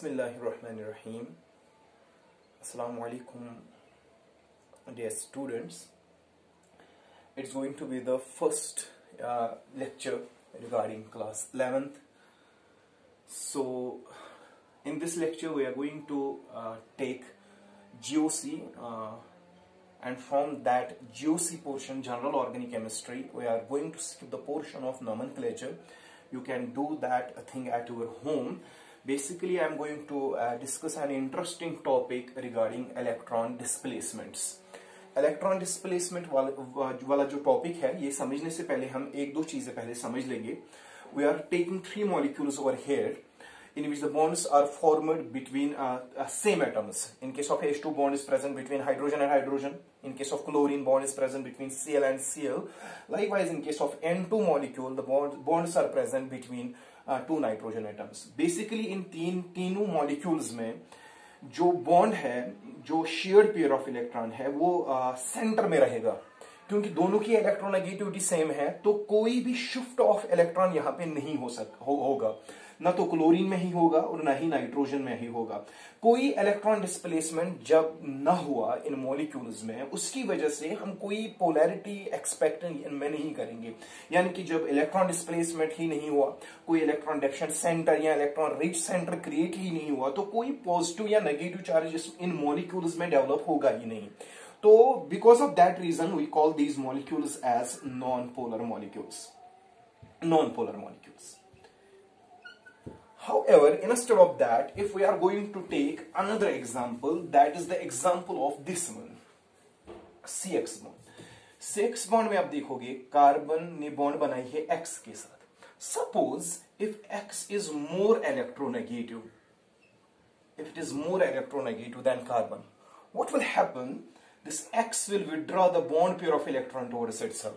Bismillahirrahmanirrahim. Assalamu alaikum, dear students. It's going to be the first uh, lecture regarding class 11th. So, in this lecture, we are going to uh, take GOC, uh, and from that GOC portion, General Organic Chemistry, we are going to skip the portion of nomenclature. You can do that thing at your home basically i'm going to uh, discuss an interesting topic regarding electron displacements electron displacement वाला वाला जो topic है ये समझने से पहले हम एक दो चीजें पहले समझ लेंगे we are taking three molecules over here in which the bonds are formed between uh, uh, same atoms. In case of H2, bond is present between hydrogen and hydrogen. In case of chlorine, bond is present between Cl and Cl. Likewise, in case of N2 molecule, the bond, bonds are present between uh, nitrogen atoms basically in तीन तीनों molecules में जो bond है जो shared pair of electron है वो centre uh, में रहेगा। क्योंकि दोनों की इलेक्ट्रोनेगेटिविटी सेम है तो कोई भी शिफ्ट ऑफ़ इलेक्ट्रॉन यहाँ पे नहीं हो सक हो, होगा। ना तो क्लोरीन में ही होगा और ना ही नाइट्रोजन में ही होगा। कोई इलेक्ट्रॉन डिस्प्लेसमेंट जब ना हुआ इन मॉलिक्यूल्स में, उसकी वजह से हम कोई पोलैरिटी एक्सपेक्ट इनमें नहीं करेंगे। यानी कि जब इलेक्ट्रॉन डिस्प्लेसमेंट ही नहीं हुआ, कोई इलेक्ट्रॉन डेफिशिएंट सेंटर या इलेक्ट्रॉन रिच सेंटर क्रिएट ही नहीं हुआ तो कोई पॉजिटिव या नेगेटिव चार्जेस इन मॉलिक्यूल्स में डेवलप होगा ही नहीं। तो because of that reason we call these molecules as non polar molecules non polar molecules However, instead of that, if we are going to take another example, that is the example of this one, CX bond. CX bond में आप देखोगे carbon ने bond बनाई है X के साथ. Suppose if X is more electronegative, if it is more electronegative than carbon, what will happen? This X will withdraw the bond pair of electron towards itself.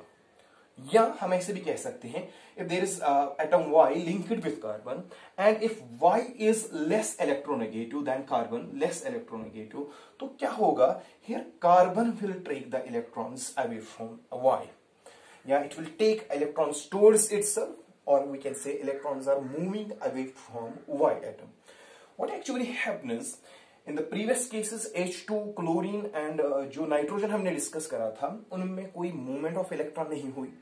या हम ऐसे भी कह सकते हैं if there is atom Y linked with carbon and if Y is less electronegative than carbon less electronegative तो क्या होगा? Here carbon will track the electrons away from Y या it will take electrons towards its और we can say electrons are moving away from Y atom what actually happens in the previous cases H two chlorine and जो nitrogen हमने discuss करा था, उनमें कोई movement of electron नहीं हुई।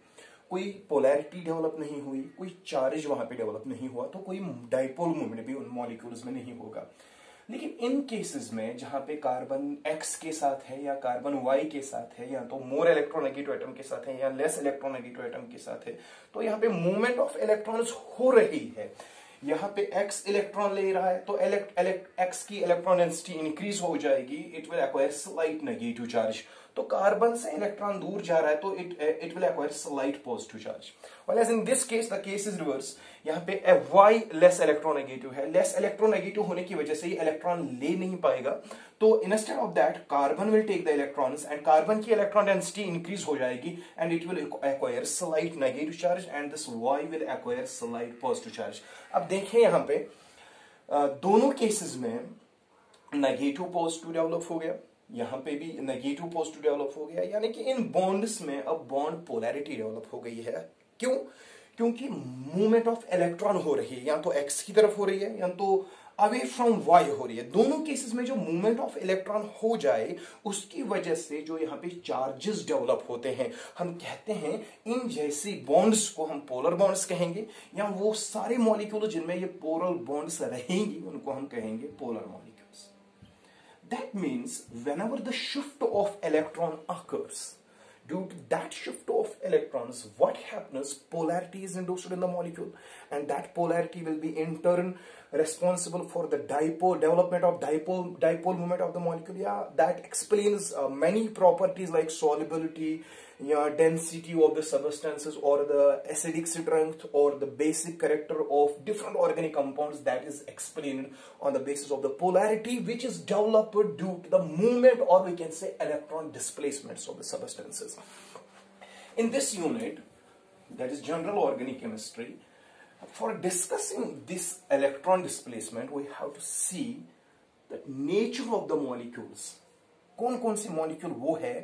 कोई पोलैरिटी डेवलप नहीं हुई कोई चार्ज वहाँ पे डेवलप नहीं हुआ तो कोई डाइपोल मूवमेंट भी उन मॉलिक्यूल्स में नहीं होगा। लेकिन इन केसेस में जहाँ पे कार्बन एक्स के साथ है या कार्बन वाई के साथ है या तो मोर इलेक्ट्रोनेगेटिव एटम के साथ है या लेस इलेक्ट्रोनेगेटिव एटम के साथ है तो यहाँ पे मूवमेंट ऑफ़ इलेक्ट्रॉन्स हो रही है। यहाँ पे x इलेक्ट्रॉन ले रहा है तो elect, की इलेक्ट्रॉन डेंसिटी इंक्रीज हो जाएगी it will acquire slight negative charge तो कार्बन से इलेक्ट्रॉन दूर जा रहा है तो it it will acquire slight positive charge well as in this case the case is reverse यहाँ पे y लेस इलेक्ट्रोनेगेटिव है. लेस इलेक्ट्रोनेगेटिव होने की वजह से ये इलेक्ट्रॉन ले नहीं पाएगा. तो instead of that carbon will take the electrons and carbon की इलेक्ट्रॉन डेंसिटी इंक्रीज हो जाएगी and it will acquire slight negative charge and this Y will acquire slight positive charge अब देखें यहाँ पे दोनों केसेस में नेगेटिव पॉजिटिव डेवलप हो गया. यहाँ पे भी नेगेटिव पॉजिटिव डेवलप हो गया, यानी कि इन बॉन्ड्स में अब बॉन्ड पोलैरिटी डेवलप हो गई है। क्यों? क्योंकि मूवमेंट ऑफ़ इलेक्ट्रॉन हो रही है, या तो एक्स की तरफ़ हो रही है, या तो अवे फ्रॉम वाई हो रही है। दोनों केसेस में जो मूवमेंट ऑफ़ इलेक्ट्रॉन हो जाए, उसकी वजह से जो यहाँ पे चार्जेस डेवलप होते हैं, हम कहते हैं इन जैसी बॉन्ड्स को हम पोलर बॉन्ड्स कहेंगे, या वो सारे मॉलिक्यूल जिनमें ये पोलर बॉन्ड्स रहेंगी, उनको हम कहेंगे polar molecules That means whenever the shift of electron occurs, due to that shift of electrons, what happens? Polarity is induced in the molecule, and that polarity will be in turn responsible for the dipole development of dipole dipole moment of the molecule. Yeah, that explains uh, many properties like solubility, yeah, density of the substances, or the acidic strength, or the basic character of different organic compounds. That is explained on the basis of the polarity, which is developed due to the movement, or we can say electron displacements of the substances. In this unit, that is general organic chemistry, for discussing this electron displacement, we have to see the nature of the molecules. कौन कौन सी molecule वो है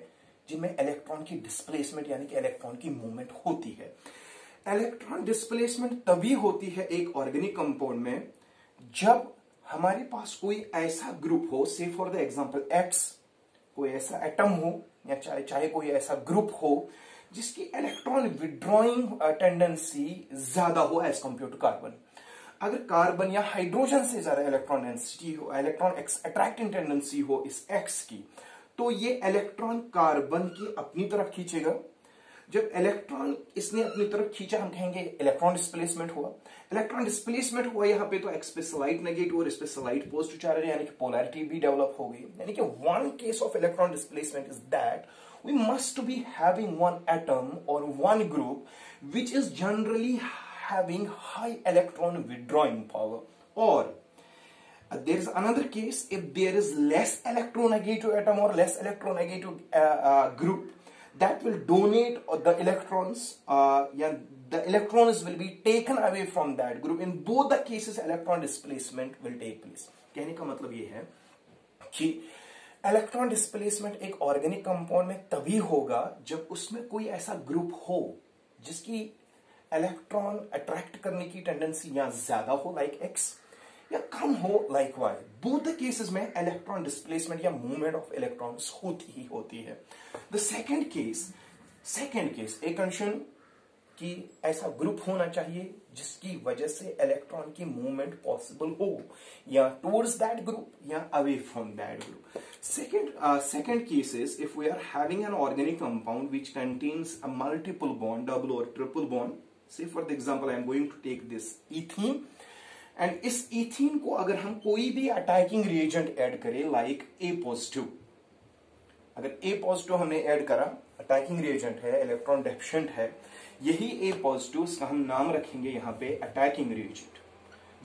जिनमें electron की displacement यानी कि electron की movement होती है। इलेक्ट्रॉन डिस्प्लेसमेंट तभी होती है एक ऑर्गेनिक कंपाउंड में जब हमारे पास कोई ऐसा ग्रुप हो से फॉर द एग्ज़ाम्पल एक्स कोई ऐसा एटम हो, या चाहे चाहे कोई ऐसा ग्रुप हो, जिसकी इलेक्ट्रॉन विड्रॉइंग टेंडेंसी ज़्यादा हो एज कंपेयर टू कार्बन अगर कार्बन या हाइड्रोजन से ज़्यादा इलेक्ट्रॉन डेंसिटी हो इलेक्ट्रॉन एक्स अट्रैक्टिंग टेंडेंसी हो इस एक्स की तो ये इलेक्ट्रॉन कार्बन की अपनी तरफ़ खींचेगा। जब इलेक्ट्रॉन इसने अपनी तरफ़ खींचा हम कहेंगे इलेक्ट्रॉन डिस्प्लेसमेंट हुआ। इलेक्ट्रॉन डिस्प्लेसमेंट हुआ यहाँ पे तो एक्स पे स्लाइट नेगेटिव और इस पॉजिटिव चार्ज यानी कि पोलैरिटी भी डेवलप हो गई। यानी कि one case of electron displacement is that we must be having one atom और one group which is generally having high electron withdrawing power uh, there is another case if there is less electronegative atom or less electronegative uh, uh, group that will donate the electrons uh, yeah, the electrons will be taken away from that group in both the cases electron displacement will take place कहने का मतलब ये है कि electron displacement एक organic compound में तभी होगा जब उसमें कोई ऐसा ग्रुप हो जिसकी इलेक्ट्रॉन अट्रैक्ट करने की टेंडेंसी या ज़्यादा हो लाइक एक्स या कम हो likewise both the cases में इलेक्ट्रॉन डिस्प्लेसमेंट या मूवमेंट ऑफ़ इलेक्ट्रॉन होती ही होती है। The second case second case एक अंशन की ऐसा ग्रुप होना चाहिए जिसकी वजह से इलेक्ट्रॉन की मूवमेंट पॉसिबल हो, या टूवर्ड्स दैट ग्रुप या away from that group second second case is if we are having an organic compound which contains a multiple bond double और ट्रिपल बॉन्ड से for the example I am going to take this ethene and इस ethene को अगर हम कोई भी attacking reagent add करें like A positive अगर ए पॉजिटिव हमने ऐड करा अटैकिंग रिएजेंट है इलेक्ट्रॉन डेफिशिएंट है, यही ए पॉजिटिव इसका हम नाम रखेंगे यहाँ पे अटैकिंग रिएजेंट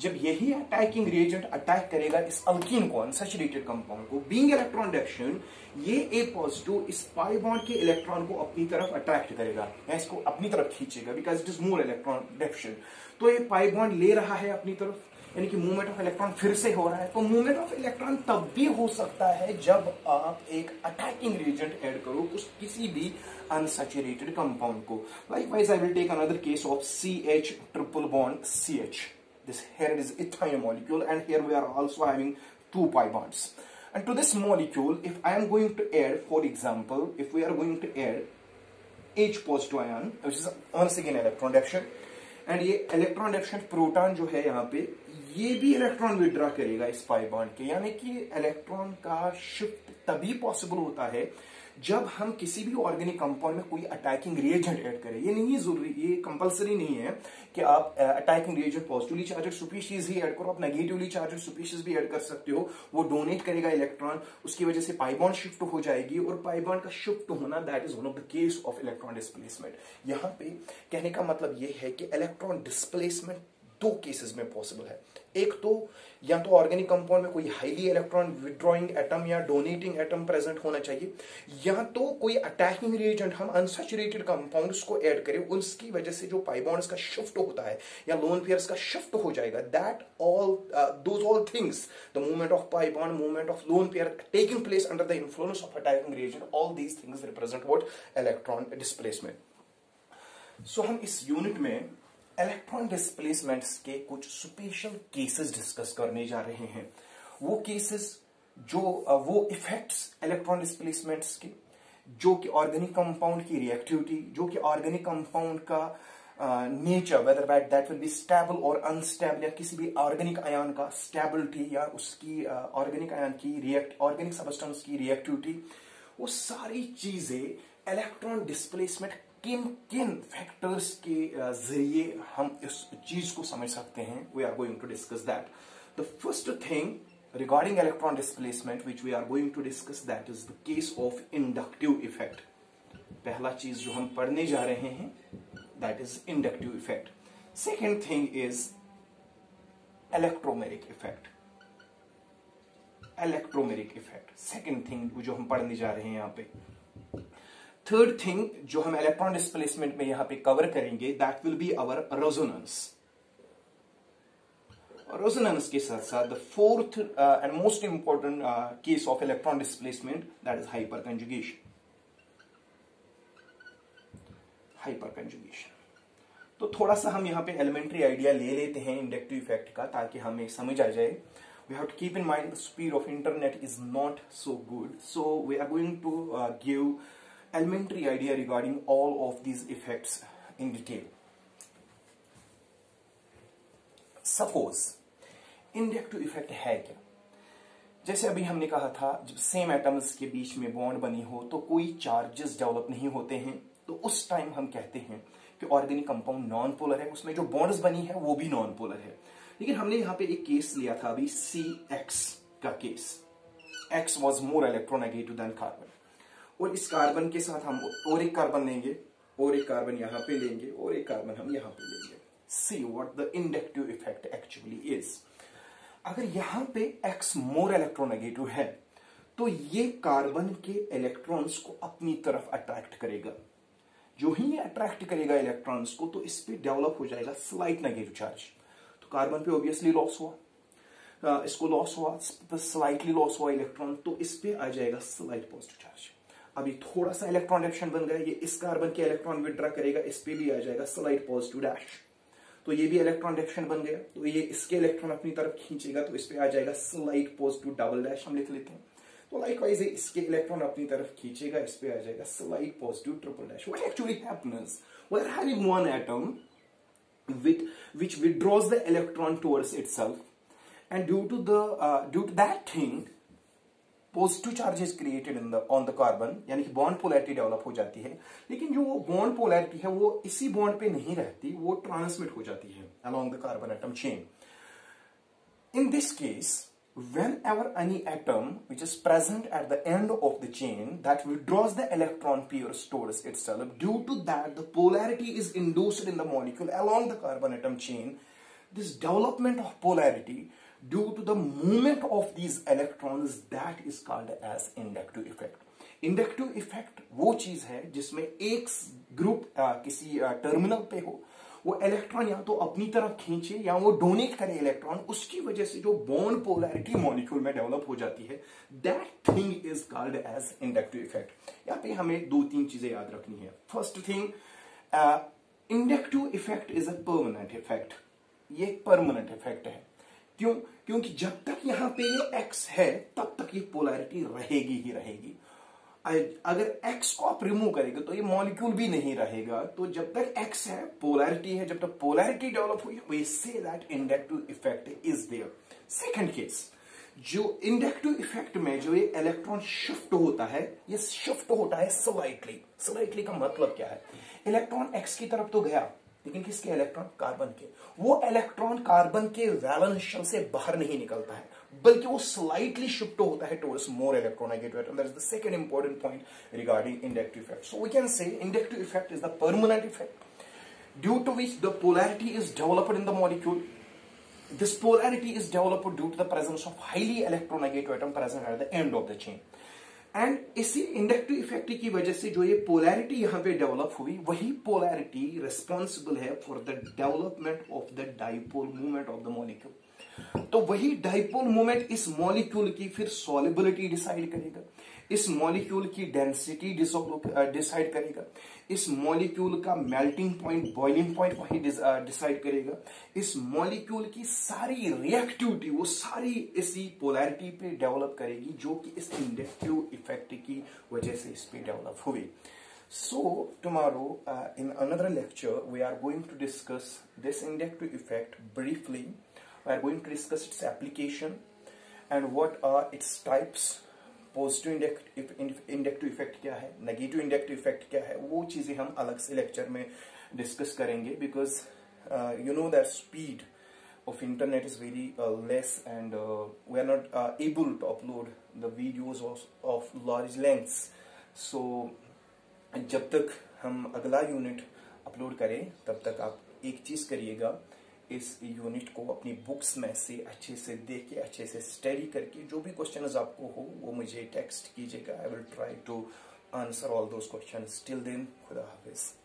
जब यही अटैकिंग रिएजेंट अटैक करेगा, इस अल्कीन को अनसेचुरेटेड कंपाउंड को बीइंग इलेक्ट्रॉन डेफिशिएंट ये ए पॉजिटिव इस पाई बॉन्ड के इलेक्ट्रॉन को अपनी तरफ़ अट्रैक्ट करेगा। या इसको अपनी तरफ़ खींचेगा because it is more electron deficient तो ये पाई बॉन्ड ले रहा है अपनी तरफ़, यानी कि मूवमेंट ऑफ़ इलेक्ट्रॉन फिर से हो रहा है। तो मूवमेंट ऑफ़ इलेक्ट्रॉन तब भी हो सकता है जब आप एक अटैकिंग रिएजेंट ऐड करो उस किसी भी अनसेचुरेटेड कंपाउंड को। Likewise I will take another case of C H triple bond C H this here it is ethyl molecule and here we are also having two pi bonds and to this molecule if i am going to add for example if we are going to add h positive ion which is once again electron deficient and ये electron deficient proton जो है यहाँ पे ये भी electron withdraw करेगा इस pi bond के यानी कि इलेक्ट्रॉन का शिफ्ट तभी पॉसिबल होता है जब हम किसी भी ऑर्गेनिक कंपाउंड में कोई अटैकिंग रिएजेंट ऐड करें, ये नहीं ज़रूरी, ये कंपलसरी नहीं है कि आप attacking reagent positively charged species ही ऐड करो, आप नेगेटिवली चार्जेड सुपीशीज भी ऐड कर सकते हो। वो डोनेट करेगा इलेक्ट्रॉन उसकी वजह से पाइबॉन्ड शिफ्ट हो जाएगी और पाइबॉन्ड का शिफ्ट होना that is one of the case of electron displacement यहाँ पे कहने का मतलब यह है कि इलेक्ट्रॉन डिस्प्लेसमेंट दो केसेस में पॉसिबल है। एक तो या तो ऑर्गेनिक कंपाउंड में कोई हाईली इलेक्ट्रॉन विड्रॉइंग एटम या डोनेटिंग एटम प्रेजेंट होना चाहिए, या तो कोई अटैकिंग रिएजेंट हम अनसेचुरेटेड कंपाउंड्स को ऐड करें, उसकी वजह से जो पाइबॉन्ड्स का शिफ्ट होता है या लोन पेयर्स का शिफ्ट हो जाएगा that all those all things the movement of pi bond movement of lone pair taking place under the influence of attacking reagent all these things represent what electron displacement so हम इस unit में electron displacements के कुछ special cases discuss करने जा रहे हैं। वो केसेस जो वो इफेक्ट्स इलेक्ट्रॉन डिस्प्लेसमेंट्स के, जो कि ऑर्गेनिक कंपाउंड की रिएक्टिविटी जो कि ऑर्गेनिक कंपाउंड का nature whether that that will be stable और अनस्टेबल या किसी भी ऑर्गेनिक आयन का स्टेबिलिटी या उसकी ऑर्गेनिक आयन की रिएक्ट ऑर्गेनिक सबस्टेंस की रिएक्टिविटी वो सारी चीज़ें इलेक्ट्रॉन डिस्प्लेसमेंट किन किन फैक्टर्स के ज़रिए हम इस चीज़ को समझ सकते हैं? We are going to discuss that the first thing regarding electron displacement which we are going to discuss that is the case of inductive effect पहला चीज़ जो हम पढ़ने जा रहे हैं that is inductive effect second thing is electromeric effect electromeric effect second thing जो हम पढ़ने जा रहे हैं यहाँ पे थर्ड थिंग जो हम इलेक्ट्रॉन डिस्प्लेसमेंट में यहाँ पे कवर करेंगे that will be our resonance resonance के साथ साथ the fourth and most important case of electron displacement that is hyperconjugation hyperconjugation तो थोड़ा सा हम यहाँ पे एलिमेंट्री आइडिया ले लेते हैं इंडक्टिव इफ़ेक्ट का ताकि हमें समझ आ जाए। We have to keep in mind the speed of internet is not so good. So we are going to uh, elementary idea regarding all of these effects in detail. Suppose inductive effect है क्या? जैसे अभी हमने कहा था, जब same atoms के बीच में बॉन्ड बनी हो तो कोई चार्जेस डेवलप नहीं होते हैं। तो उस टाइम हम कहते हैं कि ऑर्गेनिक कंपाउंड नॉन पोलर है। उसमें जो बॉन्ड्स बनी है, वो भी नॉन पोलर है। लेकिन हमने यहाँ पे एक केस लिया था अभी सी एक्स का case X was more electronegative than carbon और इस कार्बन के साथ हम और एक कार्बन लेंगे, और एक कार्बन यहाँ पे लेंगे, और एक कार्बन हम यहाँ पे लेंगे। See what the inductive effect actually is अगर यहाँ पे एक्स मोर इलेक्ट्रोनेगेटिव है तो ये कार्बन के इलेक्ट्रॉन्स को अपनी तरफ़ अट्रैक्ट करेगा। जो ही ये अट्रैक्ट करेगा इलेक्ट्रॉन्स को तो इस पर डेवलप हो जाएगा स्लाइट नेगेटिव चार्ज तो कार्बन पे ऑब्वियसली लॉस हुआ। इसको लॉस हुआ स्लाइटली लॉस हुआ इलेक्ट्रॉन तो इस पे आ जाएगा स्लाइट पॉजिटिव चार्ज अभी थोड़ा सा इलेक्ट्रॉन एक्शन बन गया ये इस कार्बन के इलेक्ट्रॉन विड्रा करेगा इस पे भी आ जाएगा स्लाइट पॉजिटिव डैश तो ये भी इलेक्ट्रॉन डायरेक्शन बन गया तो ये इसके इलेक्ट्रॉन अपनी तरफ़ खींचेगा तो इस पे आ जाएगा स्लाइट पॉजिटिव डबल डैश हम लिख लेते हैं। तो लाइक लाइकवाइज इसके इलेक्ट्रॉन अपनी तरफ़ खींचेगा इस पे आ जाएगा slight positive triple dash what actually happens we are having one atom with, which withdraws the electron towards itself and due to the uh, due to that thing positive charges created in the on the carbon यानी कि bond polarity develop हो जाती है। लेकिन जो वो bond polarity है, वो इसी बॉन्ड पे नहीं रहती, वो ट्रांसमिट हो जाती है along the carbon atom chain in this case whenever any atom which is present at the end of the chain that withdraws the electron pure store itself due to that the polarity is induced in the molecule along the carbon atom chain this development of polarity due to the movement of these electrons that is called as inductive effect. Inductive effect वो चीज़ है जिसमें एक group किसी terminal पे हो, वो electron या तो अपनी तरफ़ खींचे या वो डोनेट करे इलेक्ट्रॉन उसकी वजह से जो बॉन्ड पोलैरिटी मॉलिक्यूल में डेवलप हो जाती है that thing is called as inductive effect यहाँ पे हमें दो तीन चीज़ें याद रखनी है। First thing inductive effect is a permanent effect ये परमानेंट इफ़ेक्ट है। क्यों? क्योंकि जब तक यहाँ पे ये एक्स है, तब तक ये पोलैरिटी रहेगी ही रहेगी। अगर x को आप रिमूव करेंगे तो ये मॉलिक्यूल भी नहीं रहेगा। तो जब तक x है पोलैरिटी है, जब तक पोलैरिटी डेवलप हुई we say that inductive effect is there second case जो इंडक्टिव इफ़ेक्ट में जो ये इलेक्ट्रॉन शिफ्ट होता है, ये शिफ्ट होता है स्लाइटली स्लाइटली का मतलब क्या है? इलेक्ट्रॉन एक्स की तरफ़ तो गया। लेकिन किसके इलेक्ट्रॉन कार्बन के। वो इलेक्ट्रॉन कार्बन के वैलेंस शेल से बाहर नहीं निकलता है, बल्कि वो स्लाइटली शिफ्ट होता है towards more electronegative atom that is the second important point regarding inductive effect so we can say inductive effect is the permanent effect due to which the polarity is developed in the molecule this polarity is developed due to the presence of highly electronegative atom present at the end of the chain. And इसी inductive effect की वजह से जो ये polarity यहाँ पे develop हुई, वही पोलैरिटी रिस्पॉन्सिबल है for the development of the dipole movement of the molecule तो वही डाइपोल मूवमेंट इस मॉलिक्यूल की फिर सॉलिबिलिटी डिसाइड करेगा। इस मॉलिक्यूल की डेंसिटी डिसाइड uh, करेगा। इस मॉलिक्यूल का मेल्टिंग पॉइंट बॉइलिंग पॉइंट वही डिसाइड uh, करेगा। इस मॉलिक्यूल की सारी रिएक्टिविटी वो सारी इसी पोलैरिटी पे डेवलप करेगी, जो कि इस इंडक्टिव इफ़ेक्ट की वजह से इस पे डेवलप हुई। So tomorrow in another lecture we are going to discuss this inductive effect briefly we are going to discuss its application and what are its types positive inductive effect क्या है? Negative inductive effect क्या है? वो चीज़ें हम अलग से lecture में डिस्कस करेंगे because you know that speed uh, less and uh, we are not uh, able to upload the videos of, of large lengths. So जब तक हम अगला यूनिट अपलोड करें तब तक आप एक चीज़ करिएगा इस यूनिट को अपनी बुक्स में से अच्छे से देख के अच्छे से स्टडी करके, जो भी क्वेश्चन आपको हो, वो मुझे टेक्स्ट कीजिएगा। I will try to answer all those question still then खुदा हाफिज़।